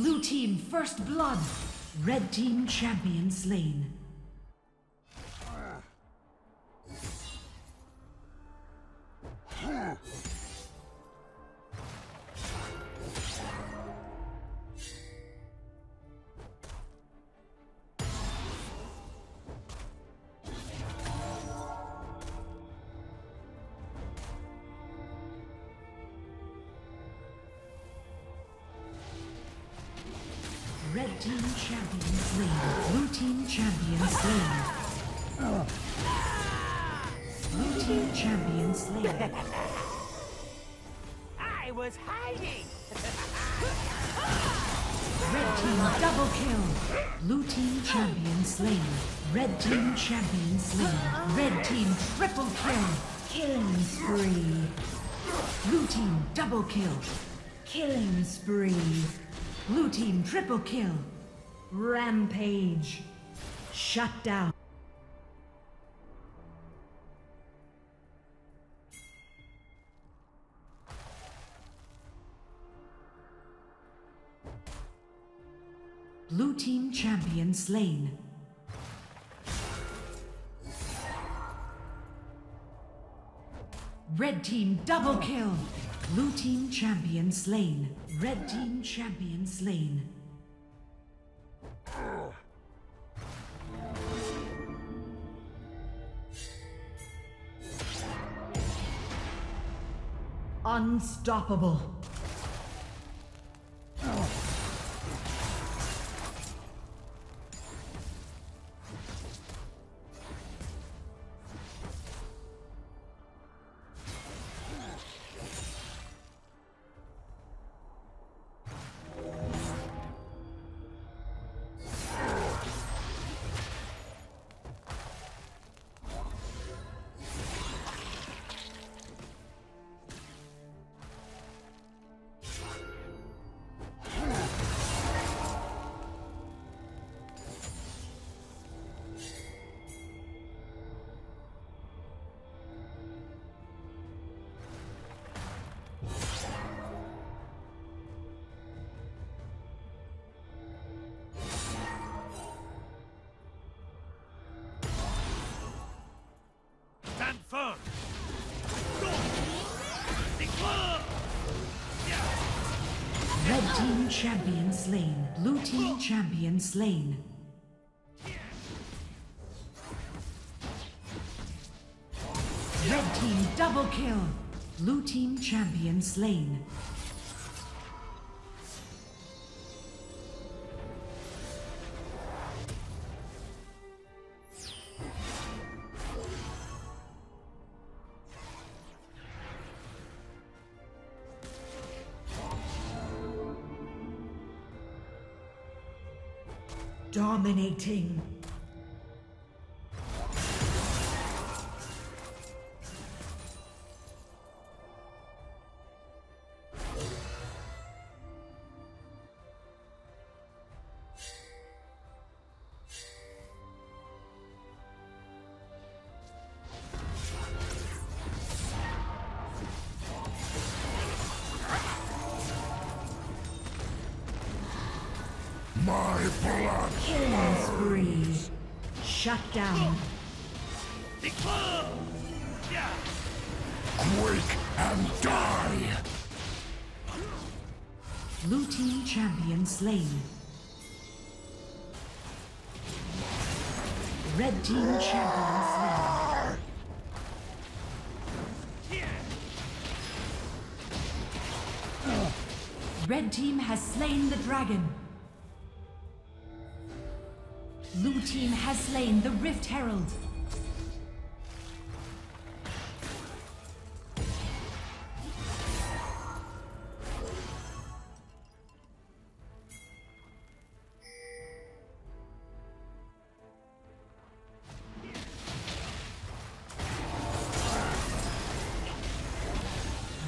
Blue team first blood. Red team champion slain. Team champion slain. Blue team champion slain. Blue team champion slain. I was hiding. Red team double kill. Blue team champion slain. Red team champion slain. Red team triple kill. Killing spree. Blue team double kill. Killing spree. Blue team triple kill. Rampage. Shut down. Blue team champion slain. Red team double kill. Blue team champion slain. Red team champion slain. Unstoppable. Red team champion slain. Blue team champion slain. Red team double kill. Blue team champion slain. Dominating. Shut down. Quake and die! Blue team champion slain. Red team champion slain. Red team has slain the dragon. Blue team has slain the Rift Herald.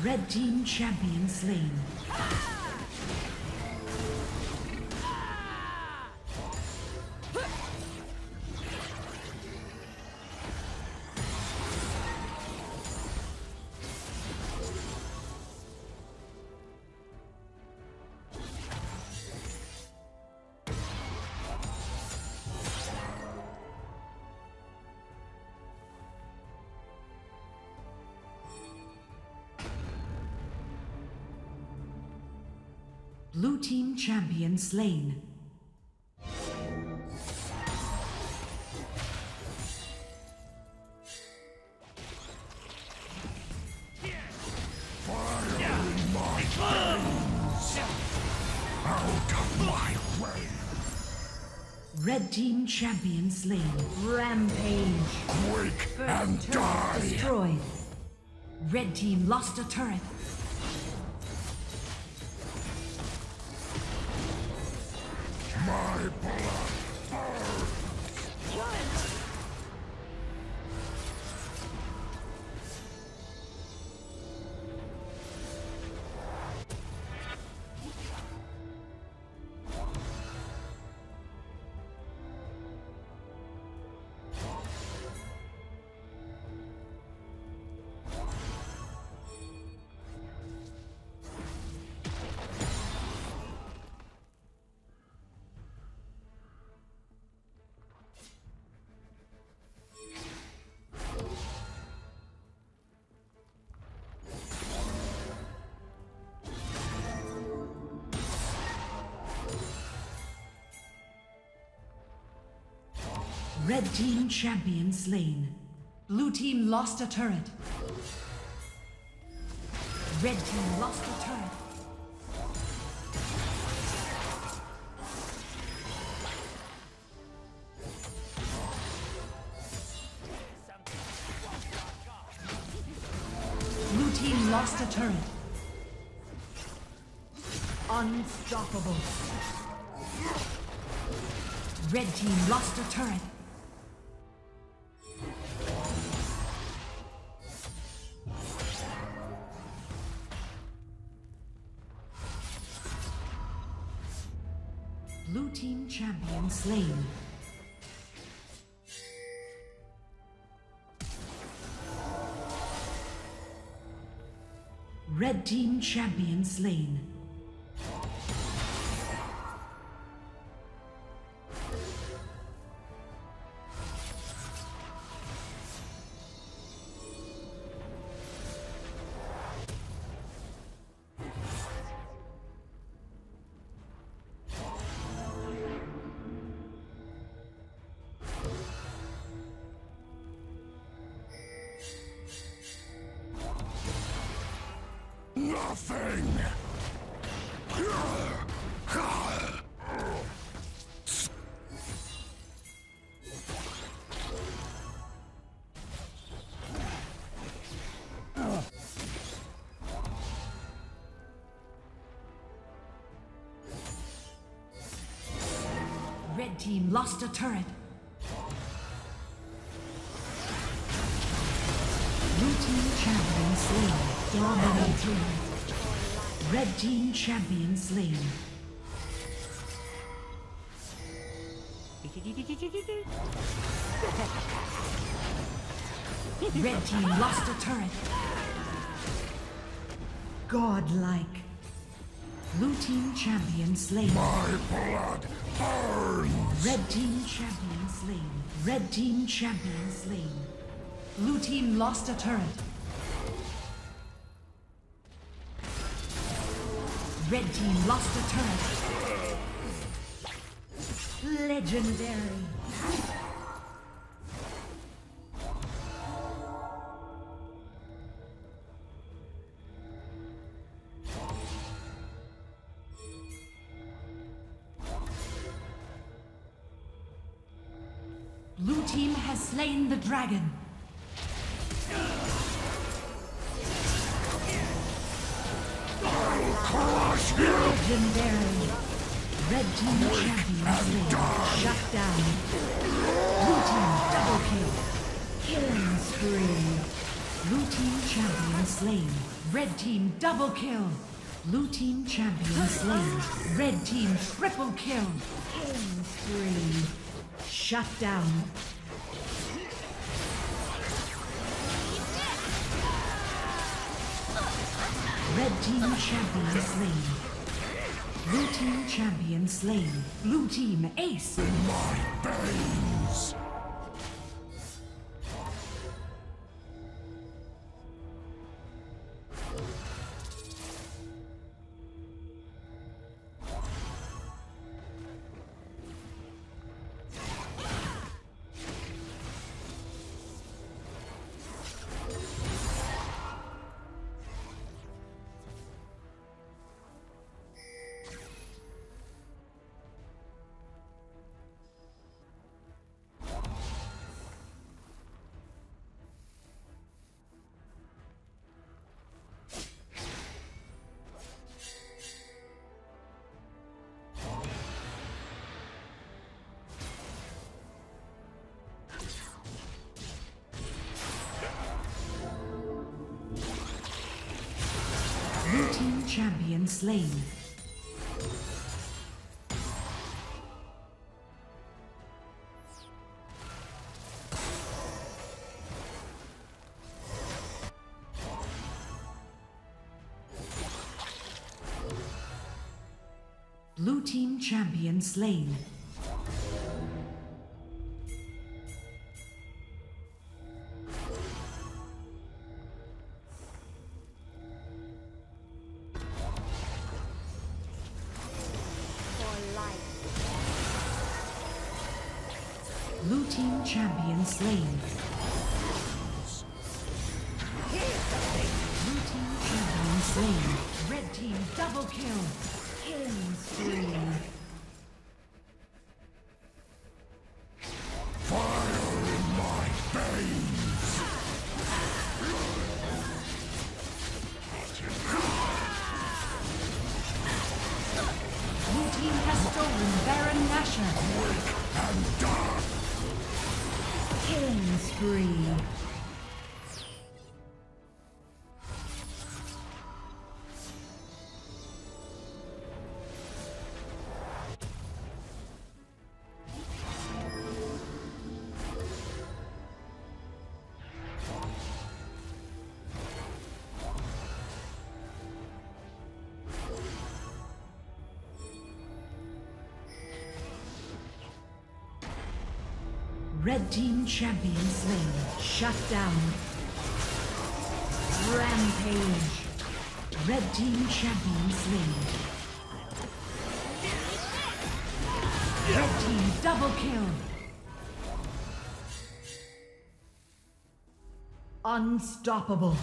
Red team champion slain. Blue team champion slain. For my plans out of my way! Red team champion slain. Rampage. Quake and Turret die! destroyed. Red team lost a turret. My blood! Red team champion slain. Blue team lost a turret. Red team lost a turret. Blue team lost a turret. Unstoppable. Red team lost a turret. Blue team champion slain. Red team champion slain. Nothing! Red team lost a turret. Blue team champion slain. Dominating. Red team champion slain. Red team lost a turret. Godlike. Blue team champion slain. My blood burns! Red team champion slain. Red team champion slain. Blue team lost a turret. Red team lost a turret. Legendary. Slain. Red team double kill. Blue team champion slain. Red team triple kill. Killing spree. Shut down. Red team champion slain. Blue team champion slain. Blue team ace. In my veins! Team champion slain. Blue team champion slain. Champion slain. Blue team champion slain. Red team double kill. Killing spree. Spree. Red team champion slain. Shut down. Rampage. Red team champion slain. Red team double kill. Unstoppable.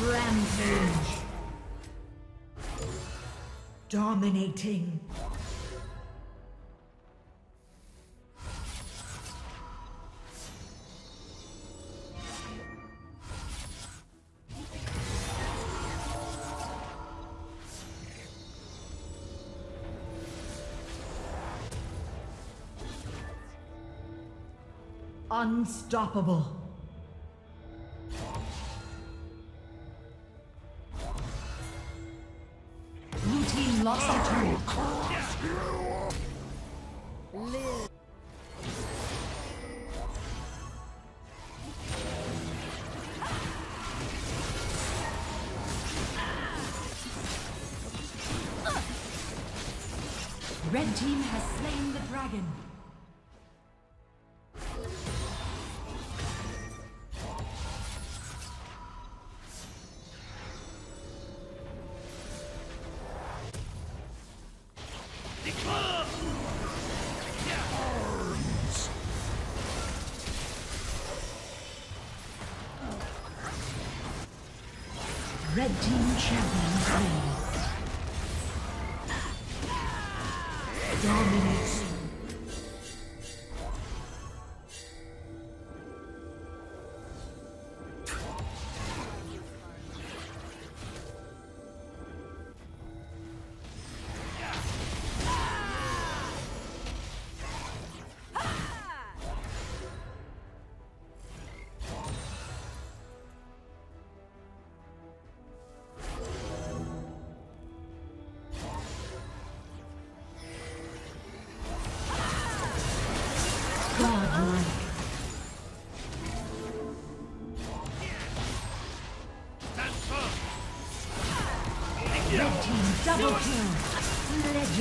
Rampage. Dominating. Unstoppable. Red team has slain the dragon. Red team champion slain. Dominates.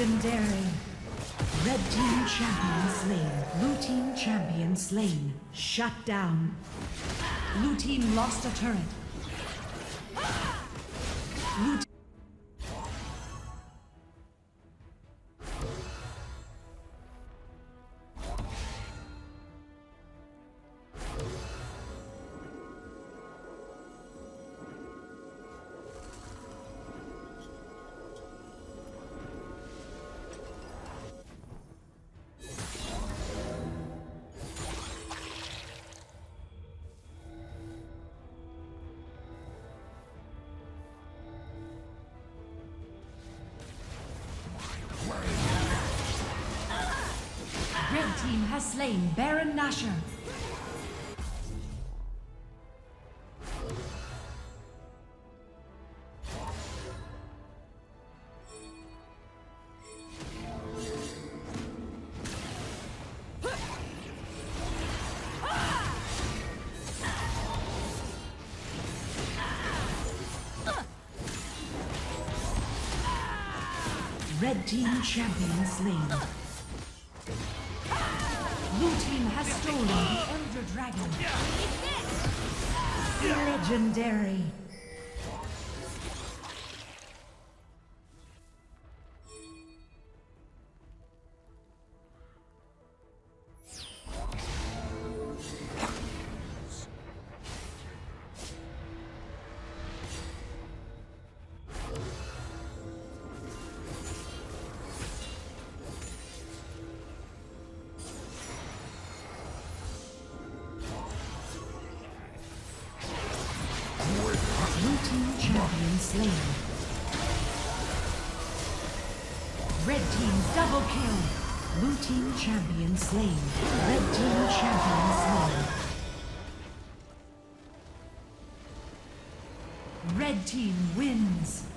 Legendary. Red team champion slain. Blue team champion slain. Shut down. Blue team lost a turret. Blue has slain Baron Nashor. Red Team Champion slain. Legendary. Champion slain. Red team double kill. Blue team champion slain. Red team champion slain. Red team wins.